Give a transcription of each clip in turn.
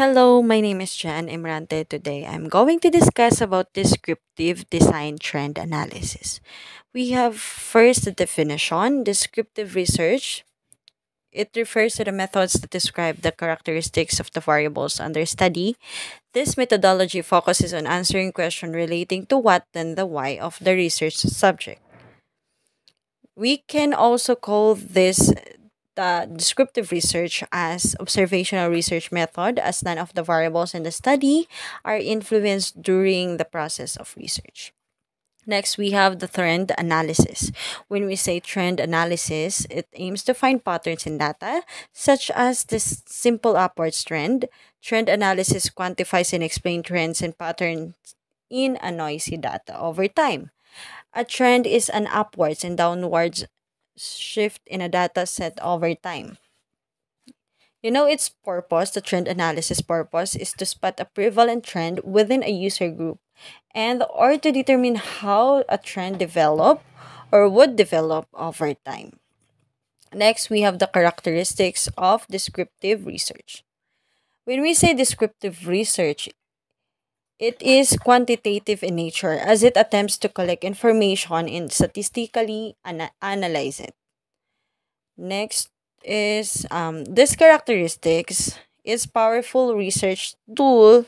Hello, my name is Jan Imrante. Today I'm going to discuss about descriptive design trend analysis. We have first the definition, descriptive research. It refers to the methods that describe the characteristics of the variables under study. This methodology focuses on answering questions relating to what and the why of the research subject. We can also call this the descriptive research as observational research method as none of the variables in the study are influenced during the process of research. Next, we have the trend analysis. When we say trend analysis, it aims to find patterns in data, such as this simple upwards trend. Trend analysis quantifies and explains trends and patterns in a noisy data over time. A trend is an upwards and downwards shift in a data set over time. You know its purpose, the trend analysis purpose, is to spot a prevalent trend within a user group and or to determine how a trend develop or would develop over time. Next, we have the characteristics of descriptive research. When we say descriptive research, it is quantitative in nature as it attempts to collect information and statistically ana- analyze it. Next is um, this characteristics is powerful research tool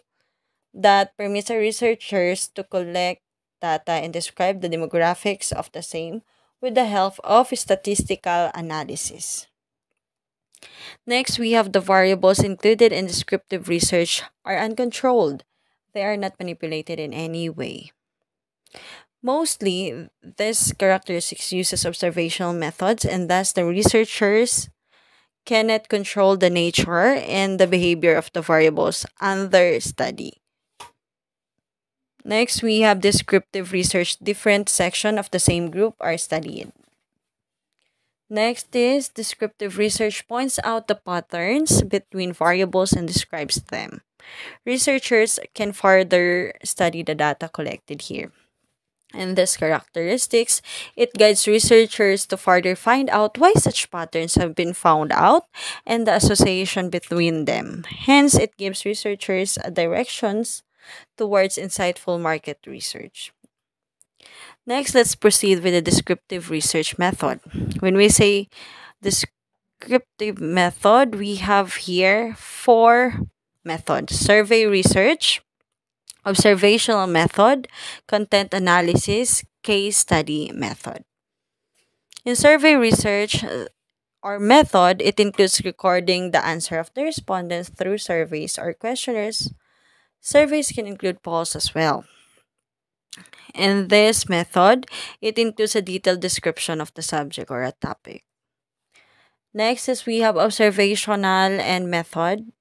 that permits researchers to collect data and describe the demographics of the same with the help of statistical analysis. Next, we have the variables included in descriptive research are uncontrolled. They are not manipulated in any way. Mostly, this characteristics uses observational methods and thus the researchers cannot control the nature and the behavior of the variables under study. Next, we have descriptive research. Different section of the same group are studied. Next is descriptive research points out the patterns between variables and describes them. Researchers can further study the data collected here. And these characteristics, it guides researchers to further find out why such patterns have been found out and the association between them. Hence, it gives researchers directions towards insightful market research. Next, let's proceed with the descriptive research method. When we say descriptive method, we have here four methods. Survey research, observational method, content analysis, case study method. In survey research, uh, or method, it includes recording the answer of the respondents through surveys or questionnaires Surveys can include polls as well. In this method, it includes a detailed description of the subject or a topic. Next is we have observational and method.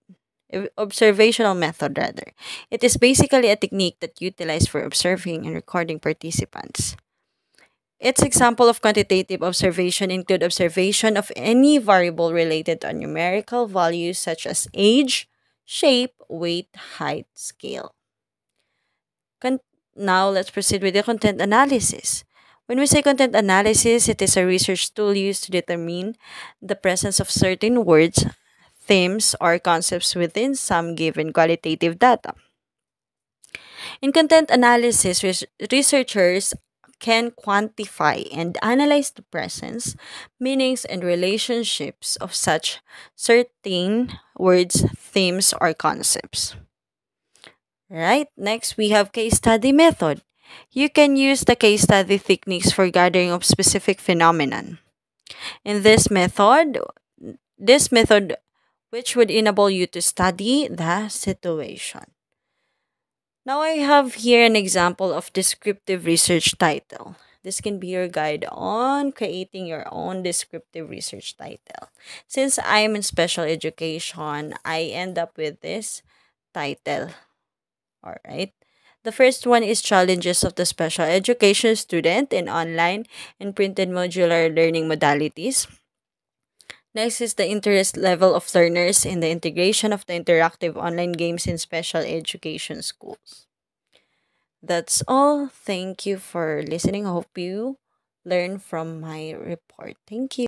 Observational method rather. It is basically a technique that utilized for observing and recording participants. Its example of quantitative observation include observation of any variable related to numerical values such as age, shape, weight, height, scale. Con- now, let's proceed with the content analysis. When we say content analysis, it is a research tool used to determine the presence of certain words, themes, or concepts within some given qualitative data. In content analysis, researchers can quantify and analyze the presence, meanings, and relationships of such certain words, themes, or concepts. Right, next we have case study method. You can use the case study techniques for gathering of specific phenomenon. In this method, this method which would enable you to study the situation. Now I have here an example of descriptive research title. This can be your guide on creating your own descriptive research title. Since I'm in special education, I end up with this title. All right. The first one is Challenges of the Special Education Student in Online and Printed Modular Learning Modalities. Next is the interest level of learners in the integration of the interactive online games in special education schools. That's all. Thank you for listening. I hope you learn from my report. Thank you.